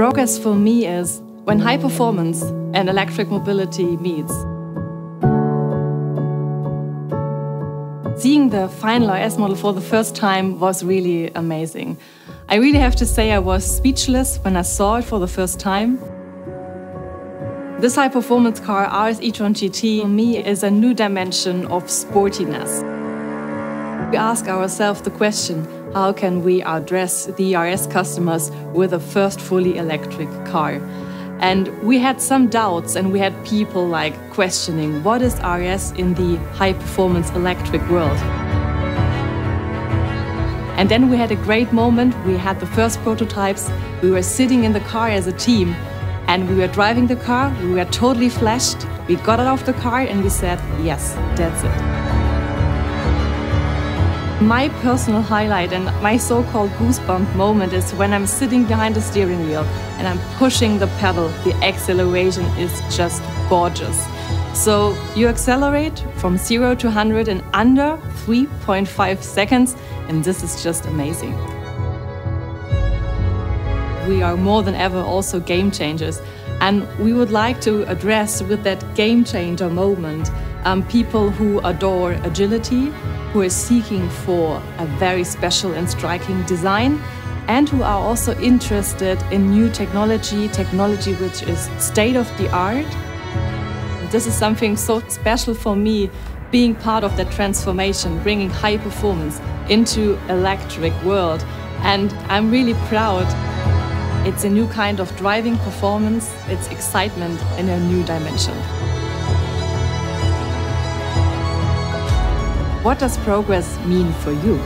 Progress for me is when high performance and electric mobility meets. Seeing the final RS model for the first time was really amazing. I really have to say I was speechless when I saw it for the first time. This high performance car, RS e-tron GT, for me is a new dimension of sportiness. We ask ourselves the question how can we address the RS customers with a first fully electric car? And we had some doubts, and we had people like questioning what is RS in the high performance electric world? And then we had a great moment. We had the first prototypes. We were sitting in the car as a team, and we were driving the car. We were totally flashed. We got out of the car and we said, yes, that's it. My personal highlight and my so-called goosebump moment is when I'm sitting behind the steering wheel and I'm pushing the pedal. The acceleration is just gorgeous. So you accelerate from 0 to 100 in under 3.5 seconds and this is just amazing. We are more than ever also game changers and we would like to address with that game changer moment um, people who adore agility, who are seeking for a very special and striking design, and who are also interested in new technology, technology which is state of the art. This is something so special for me, being part of that transformation, bringing high performance into electric world. And I'm really proud. It's a new kind of driving performance, it's excitement in a new dimension. What does progress mean for you?